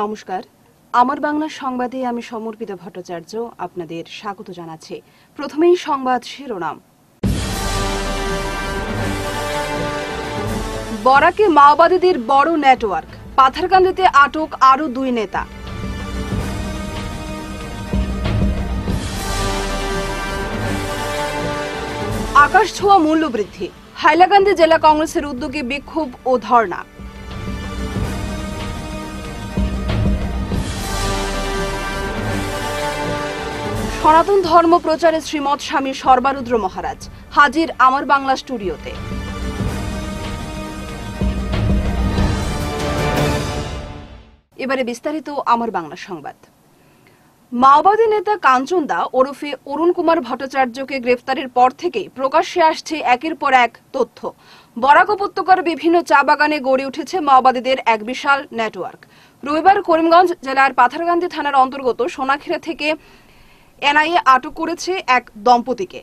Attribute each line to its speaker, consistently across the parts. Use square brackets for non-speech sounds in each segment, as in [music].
Speaker 1: নমস্কার আমার বাংলা সংবাদে আমি সমর্পিতা ভট্টাচার্য আপনাদের স্বাগত জানাচ্ছি প্রথমেই সংবাদ শিরোনাম বরাকে মাওবাদীদের বড় নেটওয়ার্ক পাথারকান্দিতে আটক আরও দুই নেতা আকাশ ছোঁয়া মূল্যবৃদ্ধি হাইলাকান্দি জেলা কংগ্রেসের উদ্যোগে বিক্ষোভ ও ধর্ণা সনাতন ধর্ম প্রচারে শ্রীমৎ স্বামী সর্বারুদ্র মহারাজ হাজির আমার বাংলা স্টুডিওতে এবারে বিস্তারিত আমার বাংলা সংবাদ মাওবাদী নেতা কাঞ্চন দা ওরফে অরুণ কুমার ভট্টাচার্যকে গ্রেফতারের পর থেকেই প্রকাশ্যে আসছে একের পর এক তথ্য বরাক উপত্যকার বিভিন্ন চা বাগানে গড়ে উঠেছে মাওবাদীদের এক বিশাল নেটওয়ার্ক রবিবার করিমগঞ্জ জেলার পাথারকান্দি থানার অন্তর্গত সোনাখিরা থেকে এনআইএ আটক করেছে এক দম্পতিকে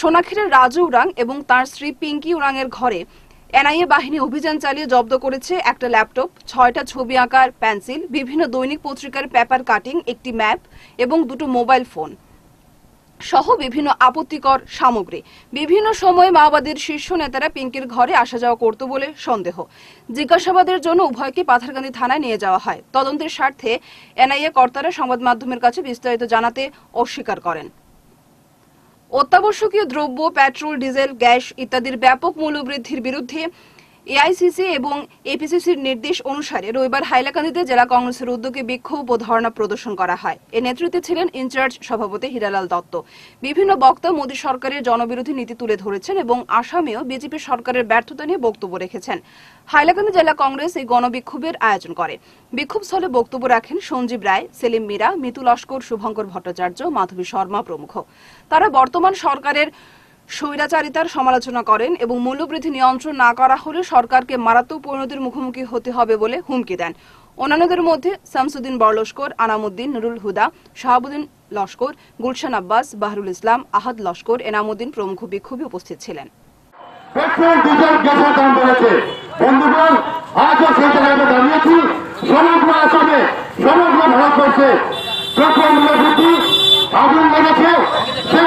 Speaker 1: সোনাক্ষীরের রাজু উরাং এবং তার স্ত্রী পিঙ্কি উরাংয়ের ঘরে এনআইএ বাহিনী অভিযান চালিয়ে জব্দ করেছে একটা ল্যাপটপ ছয়টা ছবি আঁকার পেন্সিল বিভিন্ন দৈনিক পত্রিকার পেপার কাটিং একটি ম্যাপ এবং দুটো মোবাইল ফোন সহ বিভিন্ন আপত্তিকর সামগ্রী বিভিন্ন সময়ে মাওবাদীর শীর্ষ নেতারা পিঙ্কির ঘরে আসা যাওয়া করত বলে সন্দেহ জিজ্ঞাসাবাদের জন্য উভয়কে পাথারকান্দি থানায় নিয়ে যাওয়া হয় তদন্তের স্বার্থে এনআইএ কর্তারা সংবাদ মাধ্যমের কাছে বিস্তারিত জানাতে অস্বীকার করেন অত্যাবশ্যকীয় দ্রব্য পেট্রোল ডিজেল গ্যাস ইত্যাদির ব্যাপক মূল্যবৃদ্ধির বিরুদ্ধে এআইসিসি এবং এপিসিসির নির্দেশ অনুসারে রবিবার হাইলাকান্দিতে জেলা কংগ্রেসের উদ্যোগে বিক্ষোভ ও ধর্ণা প্রদর্শন করা হয় এ নেতৃত্বে ছিলেন ইনচার্জ সভাপতি হিরালাল দত্ত বিভিন্ন বক্তা মোদী সরকারের জনবিরোধী নীতি তুলে ধরেছেন এবং আসামেও বিজেপি সরকারের ব্যর্থতা নিয়ে বক্তব্য রেখেছেন হাইলাকান্দি জেলা কংগ্রেস এই গণবিক্ষোভের আয়োজন করে বিক্ষোভস্থলে বক্তব্য রাখেন সঞ্জীব রায় সেলিম মীরা মিতু লস্কর শুভঙ্কর ভট্টাচার্য মাধবী শর্মা প্রমুখ তারা বর্তমান সরকারের স্বৈরাচারিতার সমালোচনা করেন এবং মূল্যবৃদ্ধি নিয়ন্ত্রণ না করা হলে সরকারকে মারাত্মক পরিণতির মুখোমুখি হতে হবে বলে হুমকি দেন অন্যান্যদের মধ্যে শামসুদ্দিন বরলস্কর আনামুদ্দিন নুরুল হুদা শাহাবুদ্দিন লস্কর গুলশান আব্বাস বাহরুল ইসলাম আহাদ লস্কর এনামুদ্দিন প্রমুখ বিক্ষোভে উপস্থিত ছিলেন
Speaker 2: সমগ্র ভারতবর্ষে প্রথম আগুন লেগেছে সে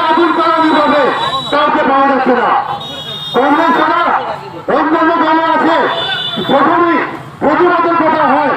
Speaker 2: যাচ্ছে না কংগ্রেস ছাড়া অন্যান্য দলও আছে
Speaker 1: প্রতিবাদের কথা হয়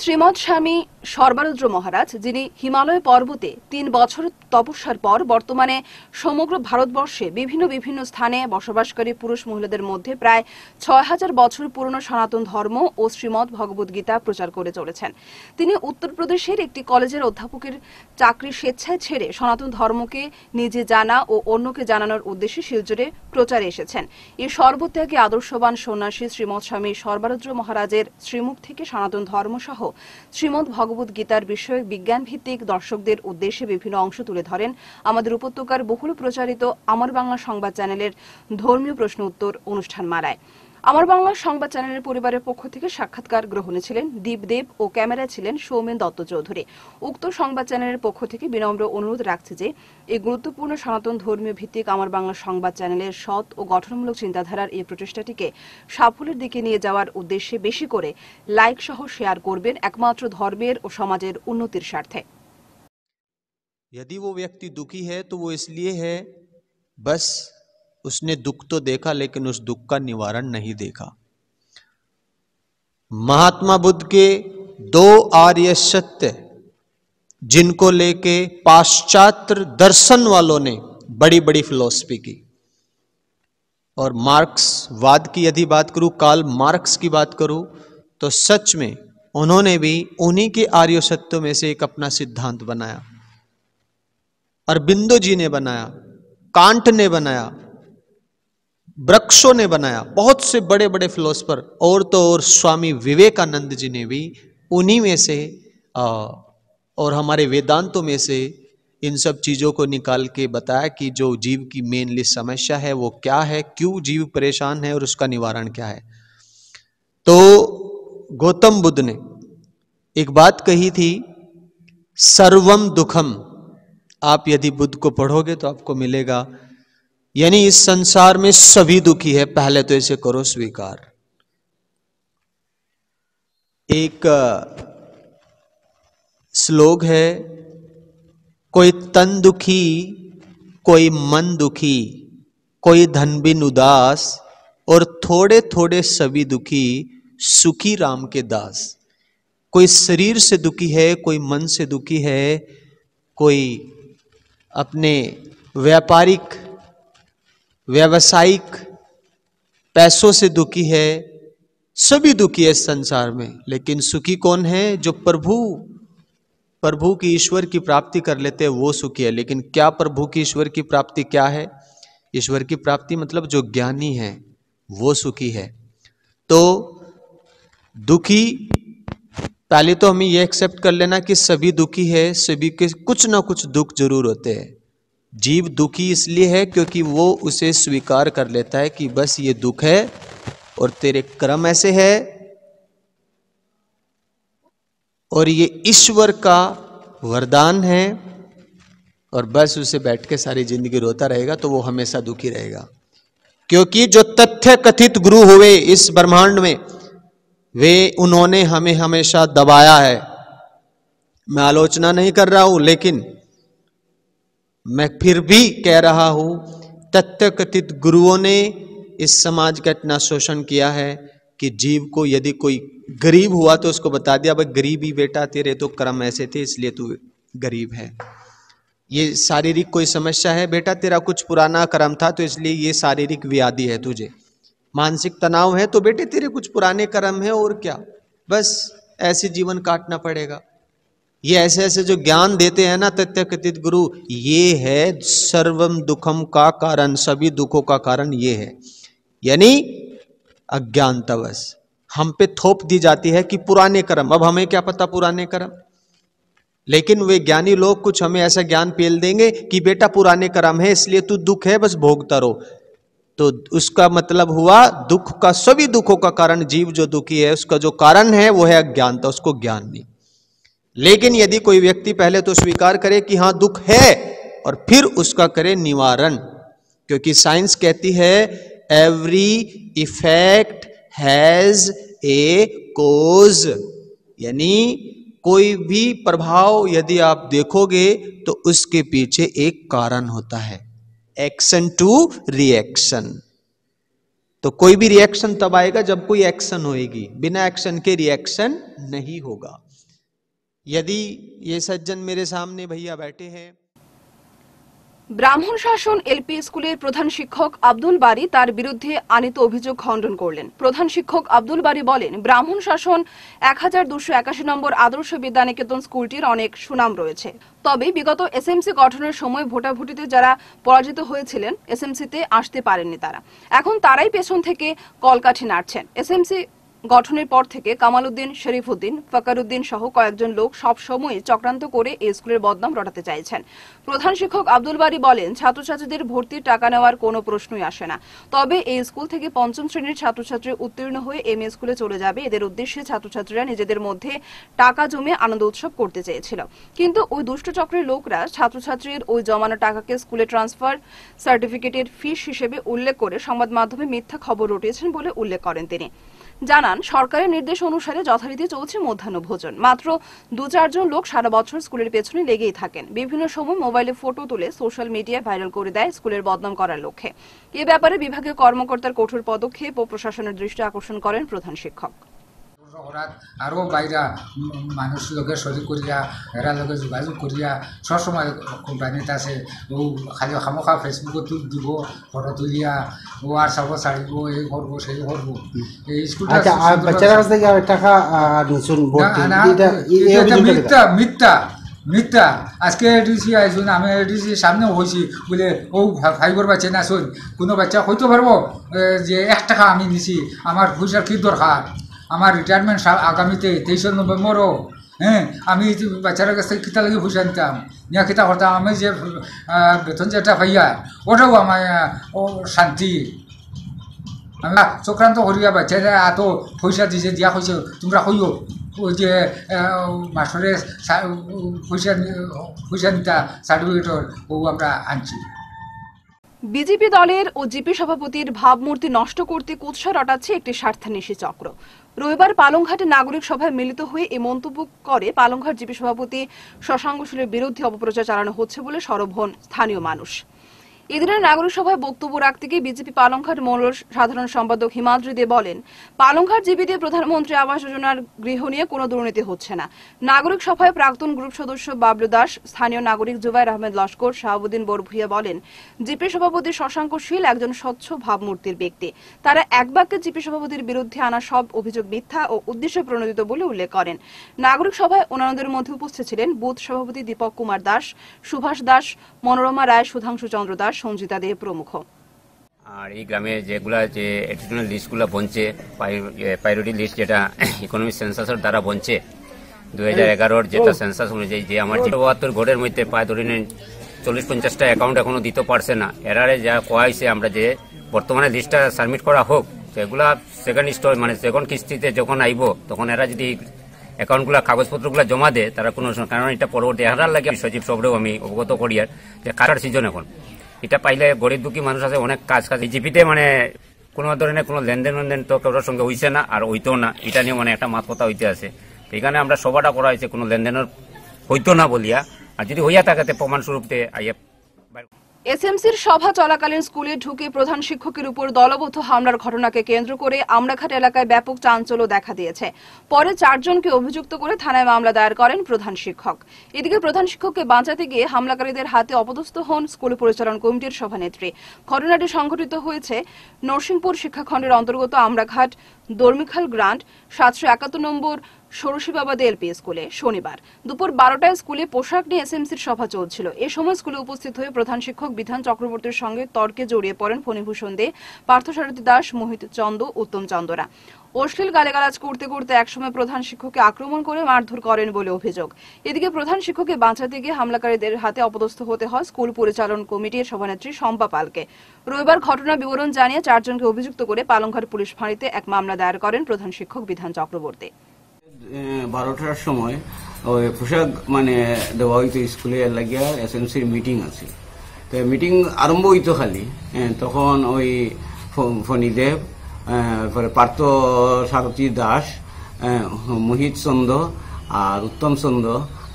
Speaker 1: শ্রীমৎ স্বামী সর্বারুদ্র মহারাজ যিনি হিমালয় পর্বতে তিন বছর তপস্যার পর বর্তমানে সমগ্র ভারতবর্ষে বিভিন্ন বিভিন্ন স্থানে বসবাসকারী পুরুষ মহিলাদের মধ্যে প্রায় ছয় হাজার বছর পুরনো সনাতন ধর্ম ও শ্রীমদ ভগবদ্গীতা প্রচার করে চলেছেন তিনি উত্তরপ্রদেশের একটি কলেজের অধ্যাপকের চাকরি স্বেচ্ছায় ছেড়ে সনাতন ধর্মকে নিজে জানা ও অন্যকে জানানোর উদ্দেশ্যে শিলচরে প্রচারে এসেছেন এই সর্বত্যাগে আদর্শবান সন্ন্যাসী শ্রীমৎ স্বামী সর্বারুদ্র মহারাজের শ্রীমুখ থেকে সনাতন ধর্মসহ শ্রীমদ ভগ ভগবত গীতার বিষয়ক বিজ্ঞান ভিত্তিক দর্শকদের উদ্দেশ্যে বিভিন্ন অংশ তুলে ধরেন আমাদের উপত্যকার বহুল প্রচারিত আমার বাংলা সংবাদ চ্যানেলের ধর্মীয় প্রশ্ন উত্তর অনুষ্ঠান মালায় আমার বাংলা সংবাদ চ্যানেলের পরিবারের পক্ষ থেকে সাক্ষাৎকার গ্রহণে ছিলেন দীপদেব ও ক্যামেরায় ছিলেন সৌমেন দত্ত চৌধুরী উক্ত সংবাদ চ্যানেলের পক্ষ থেকে বিনম্র অনুরোধ রাখছে যে এই গুরুত্বপূর্ণ সনাতন ধর্মীয় ভিত্তিক আমার বাংলা সংবাদ চ্যানেলের সৎ ও গঠনমূলক চিন্তাধারার এই প্রচেষ্টাটিকে সাফল্যের দিকে নিয়ে যাওয়ার উদ্দেশ্যে বেশি করে লাইক সহ শেয়ার করবেন একমাত্র ধর্মের ও সমাজের উন্নতির স্বার্থে
Speaker 3: যদি ও ব্যক্তি দুঃখী হ্যাঁ तो वो इसलिए उसने दुख तो देखा लेकिन उस दुख का निवारण नहीं देखा महात्मा बुद्ध के दो आर्य सत्य जिनको लेके पाश्चात्य दर्शन वालों ने बड़ी बड़ी फिलॉसफी की और मार्क्सवाद की यदि बात करूं काल मार्क्स की बात करूं तो सच में उन्होंने भी उन्हीं के आर्य सत्यों में से एक अपना सिद्धांत बनाया अरबिंदो जी ने बनाया कांट ने बनाया वृक्षों ने बनाया बहुत से बड़े बड़े फिलोसफर और तो और स्वामी विवेकानंद जी ने भी उन्हीं में से और हमारे वेदांतों में से इन सब चीज़ों को निकाल के बताया कि जो जीव की मेनली समस्या है वो क्या है क्यों जीव परेशान है और उसका निवारण क्या है तो गौतम बुद्ध ने एक बात कही थी सर्वम दुखम आप यदि बुद्ध को पढ़ोगे तो आपको मिलेगा यानी इस संसार में सभी दुखी है पहले तो इसे करो स्वीकार एक श्लोक है कोई तन दुखी कोई मन दुखी कोई धन बिन उदास और थोड़े थोड़े सभी दुखी सुखी राम के दास कोई शरीर से दुखी है कोई मन से दुखी है कोई अपने व्यापारिक व्यावसायिक पैसों से दुखी है सभी दुखी है संसार में लेकिन सुखी कौन है जो प्रभु प्रभु की ईश्वर की प्राप्ति कर लेते हैं वो सुखी है लेकिन क्या प्रभु की ईश्वर की प्राप्ति क्या है ईश्वर की प्राप्ति मतलब जो ज्ञानी है वो सुखी है तो दुखी पहले तो हमें यह एक्सेप्ट कर लेना कि सभी दुखी है सभी के कुछ ना कुछ दुख जरूर होते हैं जीव दुखी इसलिए है क्योंकि वो उसे स्वीकार कर लेता है कि बस ये दुख है और तेरे कर्म ऐसे है और ये ईश्वर का वरदान है और बस उसे बैठ के सारी जिंदगी रोता रहेगा तो वो हमेशा दुखी रहेगा क्योंकि जो तथ्य कथित गुरु हुए इस ब्रह्मांड में वे उन्होंने हमें हमेशा दबाया है मैं आलोचना नहीं कर रहा हूं लेकिन मैं फिर भी कह रहा हूँ तथ्यकथित गुरुओं ने इस समाज का इतना शोषण किया है कि जीव को यदि कोई गरीब हुआ तो उसको बता दिया भाई गरीब ही बेटा तेरे तो कर्म ऐसे थे इसलिए तू गरीब है ये शारीरिक कोई समस्या है बेटा तेरा कुछ पुराना कर्म था तो इसलिए ये शारीरिक व्याधि है तुझे मानसिक तनाव है तो बेटे तेरे कुछ पुराने कर्म है और क्या बस ऐसे जीवन काटना पड़ेगा ये ऐसे ऐसे जो ज्ञान देते हैं ना तथ्य कथित गुरु ये है सर्वम दुखम का कारण सभी दुखों का कारण ये है यानी अज्ञानतावश हम पे थोप दी जाती है कि पुराने कर्म अब हमें क्या पता पुराने कर्म लेकिन वे ज्ञानी लोग कुछ हमें ऐसा ज्ञान पेल देंगे कि बेटा पुराने कर्म है इसलिए तू दुख है बस भोगता रहो तो उसका मतलब हुआ दुख का सभी दुखों का कारण जीव जो दुखी है उसका जो कारण है वो है अज्ञानता उसको ज्ञान नहीं लेकिन यदि कोई व्यक्ति पहले तो स्वीकार करे कि हाँ दुख है और फिर उसका करे निवारण क्योंकि साइंस कहती है every effect has a cause यानी कोई भी प्रभाव यदि आप देखोगे तो उसके पीछे एक कारण होता है एक्शन टू रिएक्शन तो कोई भी रिएक्शन तब आएगा जब कोई एक्शन होएगी बिना एक्शन के रिएक्शन नहीं होगा यदि ये सज्जन मेरे सामने भैया बैठे हैं
Speaker 1: ব্রাহ্মণ শাসন এলপি স্কুলের প্রধান শিক্ষক আব্দুল বারি তার বিরুদ্ধে আনিত অভিযোগ খণ্ডন করলেন প্রধান শিক্ষক আব্দুল বারি বলেন ব্রাহ্মণ শাসন এক হাজার দুশো একাশি নম্বর আদর্শ বিদ্যানিকেতন স্কুলটির অনেক সুনাম রয়েছে তবে বিগত এসএমসি গঠনের সময় ভোটাভুটিতে যারা পরাজিত হয়েছিলেন এসএমসিতে আসতে পারেননি তারা এখন তারাই পেছন থেকে কলকাঠি নাড়ছেন এসএমসি গঠনের পর থেকে কামাল উদ্দিন শরীফ উদ্দিন ফকর উদ্দিন সহ কয়েকজন লোক সব সময় চক্রান্ত করে এই স্কুলের বদনাম রটাতে চাইছেন প্রধান শিক্ষক আব্দুল বারি বলেন ছাত্রছাত্রীদের ভর্তির টাকা নেওয়ার কোনো প্রশ্নই আসে না তবে এই স্কুল থেকে পঞ্চম শ্রেণীর ছাত্রছাত্রী উত্তীর্ণ হয়ে এম স্কুলে চলে যাবে এদের উদ্দেশ্যে ছাত্রছাত্রীরা নিজেদের মধ্যে টাকা জমে আনন্দ উৎসব করতে চেয়েছিল কিন্তু ওই দুষ্টচক্রের লোকরা ছাত্রছাত্রীর ওই জমানো টাকাকে স্কুলে ট্রান্সফার সার্টিফিকেটের ফিস হিসেবে উল্লেখ করে সংবাদ মাধ্যমে মিথ্যা খবর রটিয়েছেন বলে উল্লেখ করেন তিনি জানান সরকারের নির্দেশ অনুসারে যথারীতি চলছে মধ্যাহ্ন ভোজন মাত্র দু চারজন লোক সারা বছর স্কুলের পেছনে লেগেই থাকেন বিভিন্ন সময় মোবাইলে ফটো তুলে সোশ্যাল মিডিয়ায় ভাইরাল করে দেয় স্কুলের বদনাম করার লক্ষ্যে এ ব্যাপারে বিভাগীয় কর্মকর্তার কঠোর পদক্ষেপ ও প্রশাসনের দৃষ্টি আকর্ষণ করেন প্রধান শিক্ষক
Speaker 4: হঠাৎ আরও বাইরা মানুষ লগে শরীর করিয়া হেরার লগে যোগাযোগ করিয়া সবসময় কোম্পানিত আছে ও খালি সামখা ফেসবুকত দিব ফটো তুলিয়া ও আর চাব চাড়িব এই করবো সেই করবো এই স্কুলটা আচ্ছা, মিথ্যা মিথ্যা মিথ্যা আজকে এডিসি আইসুন আমি এডিসি সামনে হয়েছি বলে ও ফাইবার বা না শুন কোনো বাচ্চা হইতে পারবো যে এক টাকা আমি নিছি আমার পয়সার কি দরকার আমার রিটায়ারমেন্ট আগামীতে তেইশে নভেম্বরও হ্যাঁ আমি কাছ কাছে কিতা লাগে ভুষে আনতাম নিয়ে কিতা হতাম আমি যে বেতন যেটা পাইয়া ওটাও আমার শান্তি আমরা চক্রান্ত করিয়া বেচারা এত পয়সা দিয়ে দিয়া হয়েছে তোমরা হইও ওই যে মাস্টরের পয়সা পয়সা নিতা সার্টিফিকেটর ও আমরা আনছি
Speaker 1: বিজেপি দলের ও জিপি সভাপতির ভাবমূর্তি নষ্ট করতে কুৎসা রটাচ্ছে একটি স্বার্থানিশী চক্র রবিবার পালংঘাটে নাগরিক সভায় মিলিত হয়ে এই মন্তব্য করে পালংঘাট জিপি সভাপতি শশাঙ্ক বিরুদ্ধে অপপ্রচার চালানো হচ্ছে বলে সরব হন স্থানীয় মানুষ এদিনের নাগরিক সভায় বক্তব্য রাখতে গিয়ে বিজেপি পালংঘাট মৌলর সাধারণ সম্পাদক হিমাদ্রি দে বলেন পালংঘাট জিবি দিয়ে প্রধানমন্ত্রী আবাস যোজনার গৃহ নিয়ে কোনো দুর্নীতি হচ্ছে না নাগরিক সভায় প্রাক্তন গ্রুপ সদস্য বাবলু দাস স্থানীয় নাগরিক জুবাইর আহমেদ লস্কর শাহাবুদ্দিন বরভুইয়া বলেন জিপি সভাপতি শশাঙ্ক শীল একজন স্বচ্ছ ভাবমূর্তির ব্যক্তি তারা এক বাক্যে জিপি সভাপতির বিরুদ্ধে আনা সব অভিযোগ মিথ্যা ও উদ্দেশ্য প্রণোদিত বলে উল্লেখ করেন নাগরিক সভায় অন্যান্যদের মধ্যে উপস্থিত ছিলেন বুথ সভাপতি দীপক কুমার দাস সুভাষ দাস মনোরমা রায় সুধাংশু চন্দ্র দাস সঞ্জিতা দে প্রমুখ
Speaker 2: আর এই গ্রামে যেগুলা যে এডিশনাল লিস্টগুলো বনছে প্রায়োরিটি লিস্ট যেটা ইকোনমিক [coughs] সেন্সাসের দ্বারা বনছে দু হাজার এগারোর যেটা সেন্সাস অনুযায়ী যে আমার যে বাহাত্তর ঘরের মধ্যে প্রায় ধরে নিন চল্লিশ পঞ্চাশটা অ্যাকাউন্ট এখনও দিতে পারছে না এরারে যা কোয়া হয়েছে আমরা যে বর্তমানে লিস্টটা সাবমিট করা হোক সেগুলা সেকেন্ড স্টোর মানে সেকেন্ড কিস্তিতে যখন আইব তখন এরা যদি অ্যাকাউন্টগুলো কাগজপত্রগুলো জমা দেয় তারা কোনো কারণ এটা পরবর্তী হারার লাগে সচিব সবরেও আমি অবগত করি আর যে কারার সিজন এখন এটা পাইলে গরিব দুঃখী মানুষ আছে অনেক কাজ কাজ জিপিতে মানে কোনো ধরনের কোনো লেনদেন লেনদেন তো কারোর সঙ্গে হইছে না আর হইতেও না এটা নিয়ে মানে একটা মাত কথা হইতে আছে এখানে আমরা সভাটা করা হয়েছে কোনো লেনদেনের হইতো না বলিয়া আর যদি হইয়া থাকে প্রমাণস্বরূপতে আইয়া
Speaker 1: এসএমসির সভা চলাকালীন স্কুলে ঢুকে প্রধান শিক্ষকের উপর দলবদ্ধ হামলার ঘটনাকে কেন্দ্র করে আমরাঘাট এলাকায় ব্যাপক চাঞ্চল্য দেখা দিয়েছে পরে চারজনকে অভিযুক্ত করে থানায় মামলা দায়ের করেন প্রধান শিক্ষক এদিকে প্রধান শিক্ষককে বাঁচাতে গিয়ে হামলাকারীদের হাতে অপদস্থ হন স্কুল পরিচালন কমিটির সভানেত্রী ঘটনাটি সংঘটিত হয়েছে নরসিংপুর শিক্ষাখণ্ডের অন্তর্গত আমরাঘাট দর্মিখাল গ্রান্ট সাতশো একাত্তর নম্বর সরসিবাবাদে এলপি স্কুলে শনিবার দুপুর বারোটায় স্কুলে পোশাক নিয়ে এসএমসির সভা চলছিল এ সময় স্কুলে উপস্থিত হয়ে প্রধান শিক্ষক বিধান চক্রবর্তীর সঙ্গে তর্কে জড়িয়ে পড়েন ফণিভূষণ দে পার্থসারথী দাস মোহিত চন্দ উত্তম চন্দরা অশ্লীল গালেগালাজ করতে করতে একসময় প্রধান শিক্ষককে আক্রমণ করে মারধর করেন বলে অভিযোগ এদিকে প্রধান শিক্ষককে বাঁচাতে গিয়ে হামলাকারীদের হাতে অপদস্থ হতে হয় স্কুল পরিচালন কমিটির সভানেত্রী শম্পা পালকে রবিবার ঘটনার বিবরণ জানিয়ে চারজনকে অভিযুক্ত করে পালংঘাট পুলিশ ফাঁড়িতে এক মামলা দায়ের করেন প্রধান শিক্ষক বিধান চক্রবর্তী
Speaker 2: বারোটার সময় ওই পোশাক মানে দেওয়া হইতো স্কুলে লাগিয়া সির মিটিং আছে তো মিটিং আরম্ভ হইতো খালি তখন ওই ফণিদেব তারপরে পার্থ সারথী দাস মোহিত চন্দ আর উত্তম চন্দ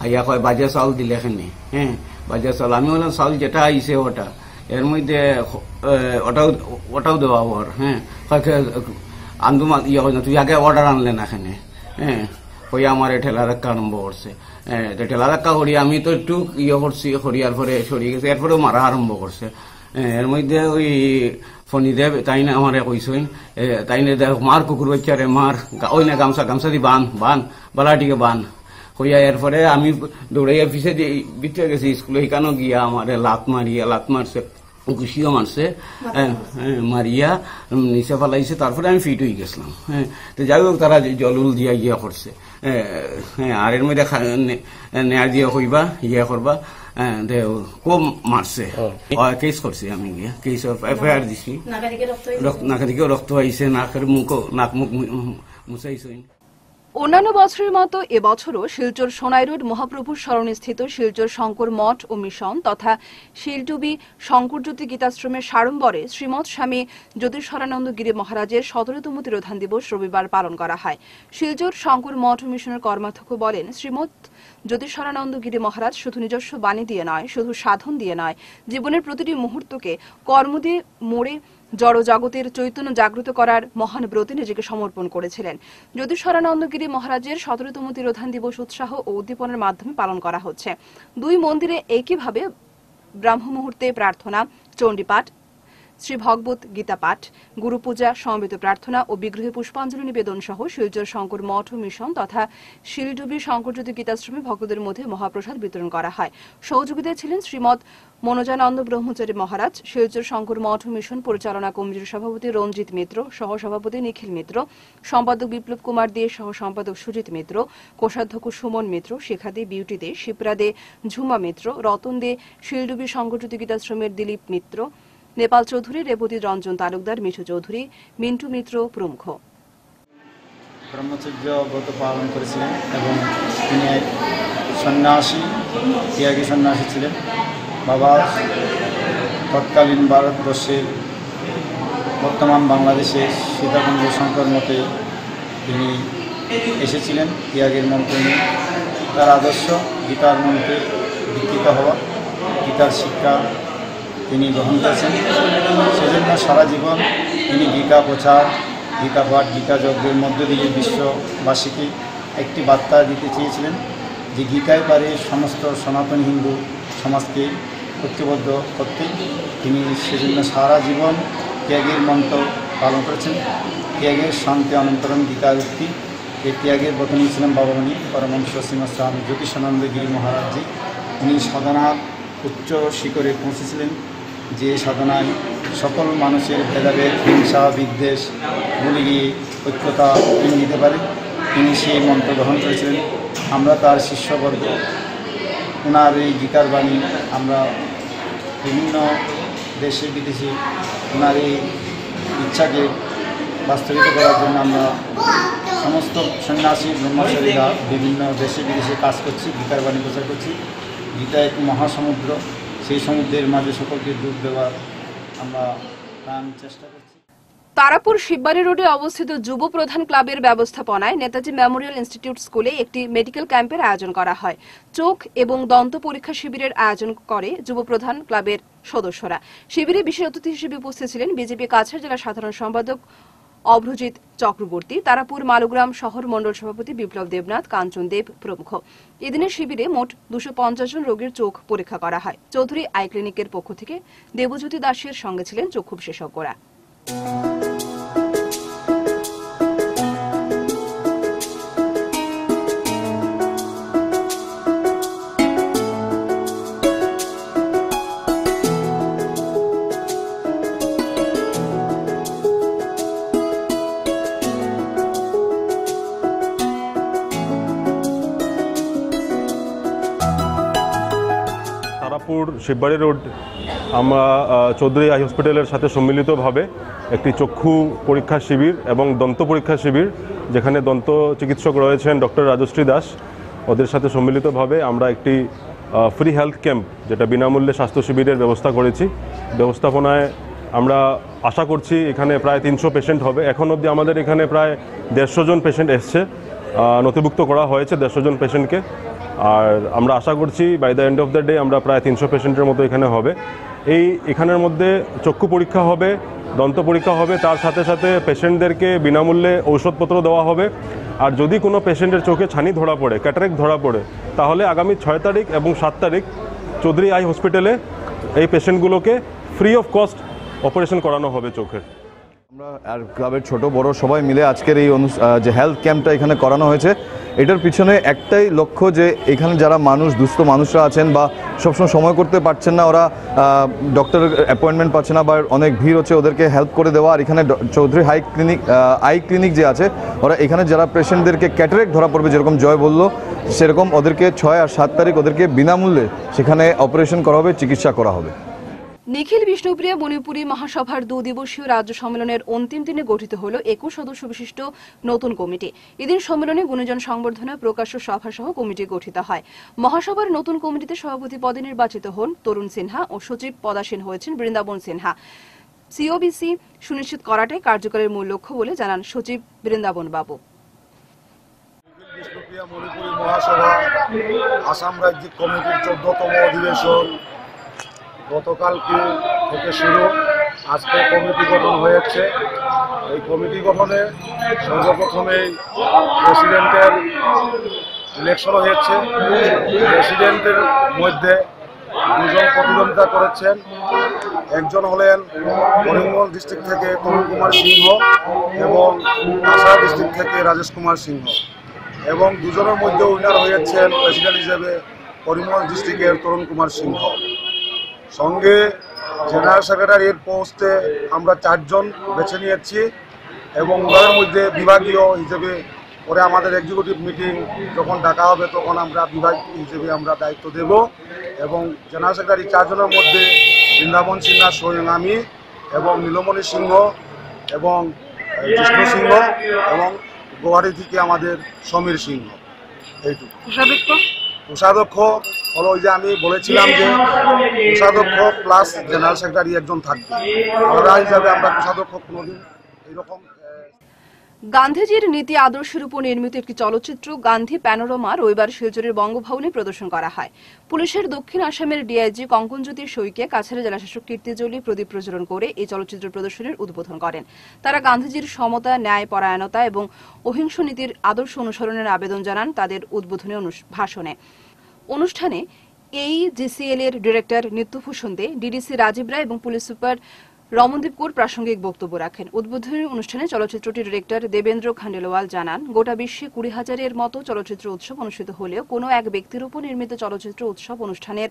Speaker 2: আইয়া কয় বাজা চাউল দিলে এখানে হ্যাঁ বাজা চাউল আমি বললাম চাউল যেটা আইসে ওটা এর মধ্যে ওটাও ওটাও দেওয়া ওর হ্যাঁ আন্দোমান ইয়ে হয় না তুই আগে অর্ডার আনলে এখানে হ্যাঁ হইয়া আমার ঠেলা ধাক্কা আরম্ভ করছে ঠেলা ধাক্কা করিয়া আমি তো একটু ইয়ে করছি সরিয়ার পরে সরিয়ে গেছে এরপরেও মারা আরম্ভ করছে এর মধ্যে ওই ফণিদেব তাই না আমার কইসইন তাই না দেখ মার কুকুর বাচ্চারে মার ওই না গামছা গামছা দি বান বান বালাটিকে বান হইয়া এরপরে আমি দৌড়াইয়া পিছে দিয়ে ভিতরে গেছি স্কুলে এখানেও গিয়া আমারে লাত মারিয়া লাত মারছে খুশিও মারছে মারিয়া নিচে ফালাইছে তারপরে আমি ফিট হয়ে গেছিলাম হ্যাঁ তো যাই হোক তারা জল উল দিয়া গিয়া করছে আৰ এৰ মধ্যে নেয়া দিয়ে কৰিবা ইয়ে কৰবা কম মাৰছে কেস কৰছে আমি গিয়া কেস এফআইআৰ দিছি নাকেৰ দিকে ৰক্ত আইছে নাকেৰ মুখ নাক মুখ মুছাইছে
Speaker 1: অন্যান্য বছরের মতো এবছরও শিলচর সোনাইরোড মহাপ্রভুর স্মরণস্থিত শিলচর শঙ্কর মঠ ও মিশন তথা শিলটুবি শঙ্করজ্যোতি গীতাশ্রমের সাড়ম্বরে শ্রীমৎ স্বামী জ্যোতিষরানন্দ গিরি মহারাজের সতেরোতম তিরোধান দিবস রবিবার পালন করা হয় শিলচর শঙ্কর মঠ ও মিশনের কর্মাধ্যক্ষ বলেন শ্রীমৎ জ্যোতিষরানন্দ গিরি মহারাজ শুধু নিজস্ব বাণী দিয়ে নয় শুধু সাধন দিয়ে নয় জীবনের প্রতিটি মুহূর্তকে কর্ম দিয়ে মোড়ে জড় জগতের চৈতন্য জাগ্রত করার মহান ব্রতে নিজেকে সমর্পণ করেছিলেন যদুস্বরানন্দগিরি মহারাজের সতেরোতম তিরোধান দিবস উৎসাহ ও উদ্দীপনার মাধ্যমে পালন করা হচ্ছে দুই মন্দিরে একইভাবে ব্রাহ্ম মুহূর্তে প্রার্থনা চণ্ডীপাঠ শ্রী ভগবত গীতা পাঠ গুরু পূজা সমবেত প্রার্থনা ও বিগ্রহে পুষ্পাঞ্জলি নিবেদন সহ শিলচর শঙ্কর মঠ ও মিশন তথা শিলডুবি শঙ্করজ্যোতি গীতাশ্রমে ভক্তদের মধ্যে মহাপ্রসাদ বিতরণ করা হয় সহযোগিতায় ছিলেন শ্রীমদ মনোজানন্দ ব্রহ্মচারী মহারাজ শিলচর শঙ্কর মঠ মিশন পরিচালনা কমিটির সভাপতি রঞ্জিত মিত্র সহসভাপতি নিখিল মিত্র সম্পাদক বিপ্লব কুমার দে সহ সম্পাদক সুজিত মিত্র কোষাধ্যক্ষ সুমন মিত্র শেখাদে দে বিউটি দে শিপ্রা দে ঝুমা মিত্র রতন দে শিলডুবি সংগঠিতা শ্রমের দিলীপ মিত্র নেপাল চৌধুরী রেবতী রঞ্জন তালুকদার মিঠু চৌধুরী মিন্টু মিত্র প্রমুখ
Speaker 5: ব্রহ্মচর্য ব্রত পালন করেছিলেন এবং তিনি সন্ন্যাসী ত্যাগী সন্ন্যাসী ছিলেন বাবা তৎকালীন ভারতবর্ষের বর্তমান বাংলাদেশে সীতাকুণ্ড শঙ্কর মতে তিনি এসেছিলেন ত্যাগের মন্ত্র নিয়ে তার আদর্শ গীতার মন্ত্রে দীক্ষিত হওয়া গীতার শিক্ষা তিনি গ্রহণ করেছেন সেজন্য সারা জীবন তিনি গীতা প্রচার গীতা পাঠ গীতা যজ্ঞের মধ্য দিয়ে বিশ্ববাসীকে একটি বার্তা দিতে চেয়েছিলেন যে গীতায় পারে সমস্ত সনাতন হিন্দু সমাজকে ঐক্যবদ্ধ করতে তিনি সেজন্য সারা জীবন ত্যাগের মন্ত্র পালন করেছেন ত্যাগের শান্তি আমন্ত্রণ গীতা উক্তি এই ত্যাগের বতনী ছিলেন বাবামণি পরমংশ শ্রীমা স্বামী জ্যোতিষানন্দ গিরি মহারাজজি তিনি সাধনার উচ্চ শিখরে পৌঁছেছিলেন যে সাধনায় সকল মানুষের ভেদাভেদ হিংসা বিদ্বেষ ভুলে গিয়ে ঐক্যতা নিতে পারে তিনি সেই মন্ত্র গ্রহণ করেছিলেন আমরা তার শিষ্যবর্গ ওনার এই গীতার বাণী আমরা বিভিন্ন দেশে বিদেশি নারী ইচ্ছাকে বাস্তবিত করার জন্য আমরা সমস্ত সন্ন্যাসী ব্রহ্মচারীরা বিভিন্ন দেশে বিদেশে কাজ করছি গীতার বাণী প্রচার করছি গীতা এক মহাসমুদ্র সেই সমুদ্রের মাঝে সকলকে ডুব দেওয়ার আমরা প্রাণ
Speaker 2: চেষ্টা করছি
Speaker 1: তারাপুর শিববাড়ি রোডে অবস্থিত যুব প্রধান ক্লাবের ব্যবস্থাপনায় নেতাজি মেমোরিয়াল ইনস্টিটিউট স্কুলে একটি মেডিকেল ক্যাম্পের আয়োজন করা হয় চোখ এবং দন্ত পরীক্ষা শিবিরের আয়োজন করে যুব প্রধান ক্লাবের সদস্যরা শিবিরে বিশেষ অতিথি হিসেবে উপস্থিত ছিলেন বিজেপি কাছাড় জেলা সাধারণ সম্পাদক অভ্রজিৎ চক্রবর্তী তারাপুর মালুগ্রাম শহর মন্ডল সভাপতি বিপ্লব দেবনাথ কাঞ্চন দেব প্রমুখ এদিনের শিবিরে মোট দুশো জন রোগীর চোখ পরীক্ষা করা হয় চৌধুরী আই ক্লিনিকের পক্ষ থেকে দেবজ্যোতি দাসের সঙ্গে ছিলেন চক্ষু বিশেষজ্ঞরা you.
Speaker 6: ব্যারাকপুর শিববাড়ি রোড আমরা চৌধুরী আই হসপিটালের সাথে সম্মিলিতভাবে একটি চক্ষু পরীক্ষা শিবির এবং দন্ত পরীক্ষা শিবির যেখানে দন্ত চিকিৎসক রয়েছেন ডক্টর রাজশ্রী দাস ওদের সাথে সম্মিলিতভাবে আমরা একটি ফ্রি হেলথ ক্যাম্প যেটা বিনামূল্যে স্বাস্থ্য শিবিরের ব্যবস্থা করেছি ব্যবস্থাপনায় আমরা আশা করছি এখানে প্রায় তিনশো পেশেন্ট হবে এখন অবধি আমাদের এখানে প্রায় দেড়শো জন পেশেন্ট এসছে নথিভুক্ত করা হয়েছে দেড়শো জন পেশেন্টকে আর আমরা আশা করছি by the end of the day আমরা প্রায় তিনশো পেশেন্টের মতো এখানে হবে এই এখানের মধ্যে চক্ষু পরীক্ষা হবে দন্ত পরীক্ষা হবে তার সাথে সাথে পেশেন্টদেরকে বিনামূল্যে ঔষধপত্র দেওয়া হবে আর যদি কোনো পেশেন্টের চোখে ছানি ধরা পড়ে ক্যাটারেক ধরা পড়ে তাহলে আগামী ছয় তারিখ এবং সাত তারিখ চৌধুরী আই হসপিটালে এই পেশেন্টগুলোকে ফ্রি অফ কস্ট অপারেশন করানো হবে চোখের
Speaker 3: আমরা আর ক্লাবের ছোট বড় সবাই মিলে আজকের এই যে হেলথ ক্যাম্পটা এখানে করানো হয়েছে এটার পিছনে একটাই লক্ষ্য যে এখানে যারা মানুষ দুস্থ মানুষরা আছেন বা সবসময় সময় করতে পারছেন না ওরা ডক্টর অ্যাপয়েন্টমেন্ট পাচ্ছে না বা অনেক ভিড় হচ্ছে ওদেরকে হেল্প করে দেওয়া আর এখানে Chowdhury high clinic eye clinic যে আছে ওরা এখানে যারা পেশেন্টদেরকে ক্যাটারেক ধরা পড়বে যেরকম জয় বলল সেরকম ওদেরকে ছয় আর সাত তারিখ ওদেরকে বিনামূল্যে সেখানে অপারেশন করা হবে চিকিৎসা করা হবে
Speaker 1: নিখিল বিষ্ণুপ্রিয়া মণিপুরী মহাসভার দু দিবসীয় রাজ্য সম্মেলনের অন্তিম দিনে গঠিত হল একুশ সদস্য বিশিষ্ট নতুন কমিটি এদিন সম্মেলনে গুণজন সংবর্ধনা প্রকাশ্য সভা সহ কমিটি গঠিত হয় মহাসভার নতুন কমিটিতে সভাপতি পদে নির্বাচিত হন তরুণ সিনহা ও সচিব পদাসীন হয়েছেন বৃন্দাবন সিনহা সিওবিসি সুনিশ্চিত করাটাই কার্যকরের মূল লক্ষ্য বলে জানান সচিব বৃন্দাবন বাবু
Speaker 6: মহাসভা আসাম রাজ্যিক কমিটির চোদ্দতম অধিবেশন গতকালকে থেকে শুরু আজকে কমিটি গঠন হয়েছে এই কমিটি গঠনে সর্বপ্রথমেই প্রেসিডেন্টের ইলেকশন হয়েছে প্রেসিডেন্টের মধ্যে দুজন প্রতিদ্বন্দ্বিতা করেছেন একজন হলেন করিমগঞ্জ ডিস্ট্রিক্ট থেকে তরুণ কুমার সিংহ এবং আসা ডিস্ট্রিক্ট থেকে রাজেশ কুমার সিংহ এবং দুজনের মধ্যে উইনার হয়েছেন প্রেসিডেন্ট হিসেবে করিমগঞ্জ ডিস্ট্রিক্টের তরুণ কুমার সিংহ সঙ্গে জেনারেল সেক্রেটারির পোস্টে আমরা চারজন বেছে নিয়েছি এবং ওনার মধ্যে বিভাগীয় হিসেবে পরে আমাদের এক্সিকিউটিভ মিটিং যখন ডাকা হবে তখন আমরা বিভাগ হিসেবে আমরা দায়িত্ব দেব এবং জেনারেল সেক্রেটারি চারজনের মধ্যে বৃন্দাবন সিনহা স্বয়ং আমি এবং নীলমণি সিংহ এবং কৃষ্ণ সিংহ এবং গোয়ারি থেকে আমাদের সমীর সিংহ এইটুকু কোষাধ্যক্ষ হলো যে আমি বলেছিলাম যে কোষাধ্যক্ষ প্লাস জেনারেল সেক্রেটারি একজন থাকবে ওরা হিসাবে আমরা কোষাধ্যক্ষ কোনোদিন এইরকম
Speaker 1: গান্ধীজির নীতি আদর্শের উপর নির্মিত একটি চলচ্চিত্র গান্ধী প্যানোরমা রবিবার শিলচরের বঙ্গভবনে প্রদর্শন করা হয় পুলিশের দক্ষিণ আসামের ডিআইজি কঙ্কনজ্যোতি সৈকে কাছের জেলাশাসক কীর্তিজলি প্রদীপ প্রজ্বলন করে এই চলচ্চিত্র প্রদর্শনীর উদ্বোধন করেন তারা গান্ধীজির সমতা ন্যায় পরায়ণতা এবং অহিংস নীতির আদর্শ অনুসরণের আবেদন জানান তাদের উদ্বোধনী ভাষণে অনুষ্ঠানে এই জিসিএল এর ডিরেক্টর নিত্যভূষণ দে ডিডিসি রাজীব রায় এবং পুলিশ সুপার রমনদীপ কৌর প্রাসঙ্গিক বক্তব্য রাখেন উদ্বোধনী অনুষ্ঠানে চলচ্চিত্রটির ডিরেক্টর দেবেন্দ্র খান্ডেলওয়াল জানান গোটা বিশ্বে কুড়ি হাজারের মতো চলচ্চিত্র উৎসব অনুষ্ঠিত হলেও কোনো এক ব্যক্তির উপর নির্মিত চলচ্চিত্র উৎসব অনুষ্ঠানের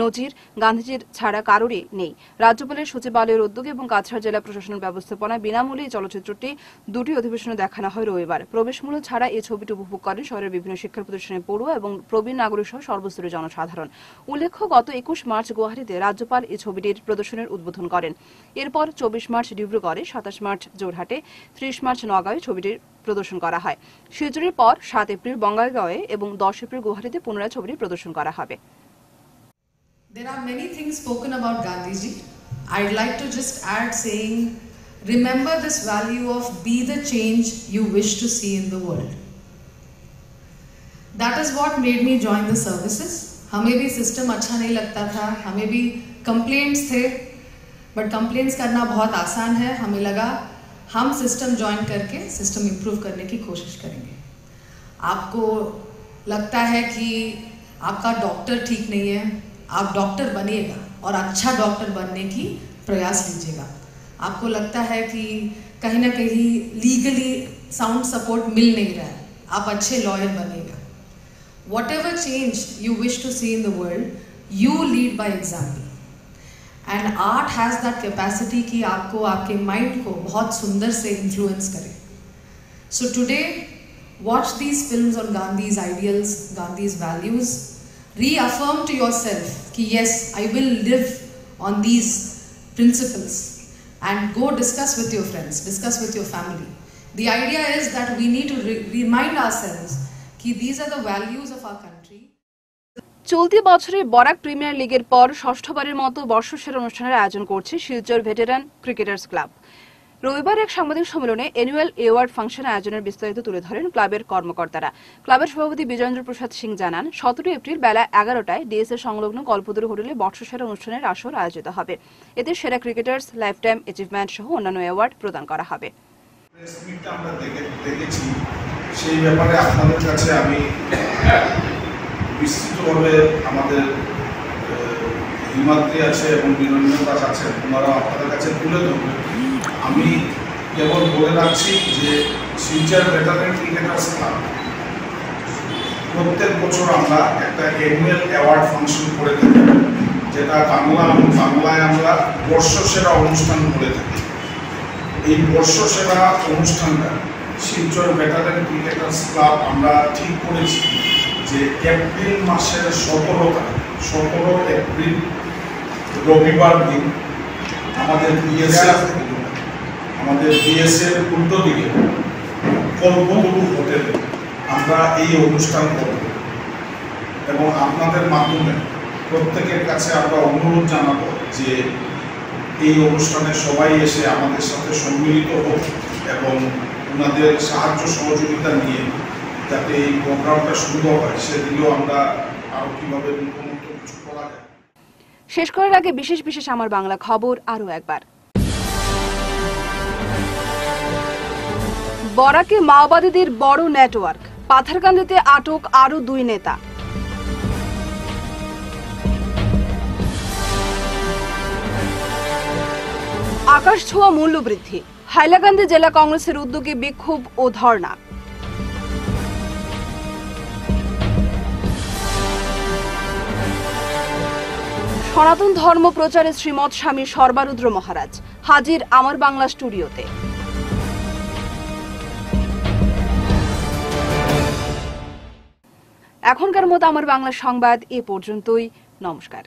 Speaker 1: নজির গান্ধীজির ছাড়া কারোরই নেই রাজ্যপালের সচিবালয়ের উদ্যোগ এবং কাছাড় জেলা প্রশাসনের ব্যবস্থাপনায় বিনামূল্যে এই চলচ্চিত্রটি দুটি অধিবেশনে দেখানো হয় রবিবার প্রবেশমূল্য ছাড়া এই ছবিটি উপভোগ করেন শহরের বিভিন্ন শিক্ষা প্রতিষ্ঠানের পড়ুয়া এবং প্রবীণ নাগরিক সহ সর্বস্তরের জনসাধারণ উল্লেখ্য গত একুশ মার্চ গুয়াহাটিতে রাজ্যপাল এই ছবিটির প্রদর্শনের উদ্বোধন করেন এরপর চব্বিশ মার্চ ডিব্রুগড়ে সাতাশ মার্চ জোরহাটে ত্রিশ মার্চ নগাঁওয়ে ছবিটির প্রদর্শন করা হয় শিলচরের পর সাত এপ্রিল বঙ্গাইগাঁওয়ে এবং দশ এপ্রিল গুয়াহাটিতে পুনরায় ছবিটি প্রদর্শন করা হবে
Speaker 7: There are many things spoken about Gandhiji.
Speaker 1: I'd like to just add saying,
Speaker 7: remember this value of be the change you wish to see in the world. That is what made me join the services. हमें भी system अच्छा नहीं लगता था हमें भी complaints थे but complaints करना बहुत आसान है हमें लगा हम सिस्टम ज्वाइन करके सिस्टम इम्प्रूव करने की कोशिश करेंगे आपको लगता है कि आपका डॉक्टर ठीक नहीं है आप डॉक्टर बनिएगा और अच्छा डॉक्टर बनने की प्रयास लीजिएगा आपको लगता है कि कहीं ना कहीं लीगली साउंड सपोर्ट मिल नहीं रहा है आप अच्छे लॉयर बनेगा whatever change you wish to see in the world you lead by example and art has that capacity कि आपको आपके माइंड को बहुत सुंदर से इन्फ्लुएंस करे so today watch these film on Gandhi's ideals Gandhi's values reaffirm to yourself कि yes I will live on these principles and go discuss with your friends discuss with your family the idea is that we need to remind ourselves कि these are the values of our country
Speaker 1: চলতি বছরে Barak premier লিগের পর ষষ্ঠবারের মতো বর্ষসেরা অনুষ্ঠানের আয়োজন করছে শিলচর ভেটেরান ক্রিকেটার্স ক্লাব রবিবার এক সাংবাদিক সম্মেলনে অ্যানুয়াল এওয়ার্ড ফাংশন আয়োজনের বিস্তারিত তুলে ধরেন ক্লাবের কর্মকর্তারা ক্লাবের সভাপতি বিজয়েন্দ্র প্রসাদ সিং জানান সতেরোই এপ্রিল বেলা এগারোটায় ডিএসএ সংলগ্ন কল্পদুর হোটেলে বর্ষসেরা অনুষ্ঠানের আসর আয়োজিত হবে এতে সেরা ক্রিকেটার্স লাইফ টাইম অ্যাচিভমেন্ট সহ অন্যান্য অ্যাওয়ার্ড প্রদান করা হবে
Speaker 6: সেই ব্যাপারে আপনাদের কাছে আমি বিস্তৃতভাবে আমাদের হিমাদ্রি আছে এবং বিনন্দন দাস আছেন ওনারা আপনাদের কাছে তুলে ধরবেন আমি কেবল বলে রাখছি যে শিলচর ভেটারেন ক্রিকেটার্স ক্লাব প্রত্যেক বছর আমরা একটা অ্যানুয়াল অ্যাওয়ার্ড ফাংশন করে থাকি যেটা বাংলা বাংলায় আমরা বর্ষসেরা অনুষ্ঠান করে থাকি এই বর্ষসেরা অনুষ্ঠানটা শিলচর ভেটারেন ক্রিকেটার্স ক্লাব আমরা ঠিক করেছি যে এপ্রিল মাসের সতেরো তারিখ সতেরো এপ্রিল রবিবার দিন আমাদের বিএসএফ হ্যাঁ। আমাদের বিএসএফ উল্টো দিকে কল্পগুরু হোটেলে আমরা এই অনুষ্ঠান করব এবং আপনাদের মাধ্যমে প্রত্যেকের কাছে আমরা অনুরোধ জানাবো যে এই অনুষ্ঠানে সবাই এসে আমাদের সাথে সম্মিলিত হোক এবং ওনাদের সাহায্য সহযোগিতা নিয়ে যাতে এই প্রোগ্রামটা সুন্দর হয় সেদিকেও আমরা আরো কিভাবে কিছু করা যায়
Speaker 1: শেষ করার আগে বিশেষ বিশেষ আমার বাংলা খবর আরো একবার বরাকে মাওবাদীদের বড় নেটওয়ার্ক পাথারকান্দিতে আটক আরো দুই নেতা আকাশ ছোঁয়া মূল্যবৃদ্ধি হাইলাকান্দি জেলা কংগ্রেসের উদ্যোগে বিক্ষোভ ও ধর্ণা সনাতন ধর্ম প্রচারে শ্রীমৎ স্বামী সর্বারুদ্র মহারাজ হাজির আমার বাংলা স্টুডিওতে এখনকার মতো আমার বাংলা সংবাদ এ পর্যন্তই নমস্কার